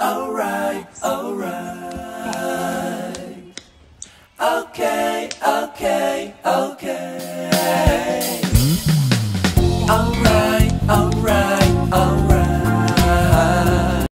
alright, alright. Okay, okay, okay. Mm -hmm.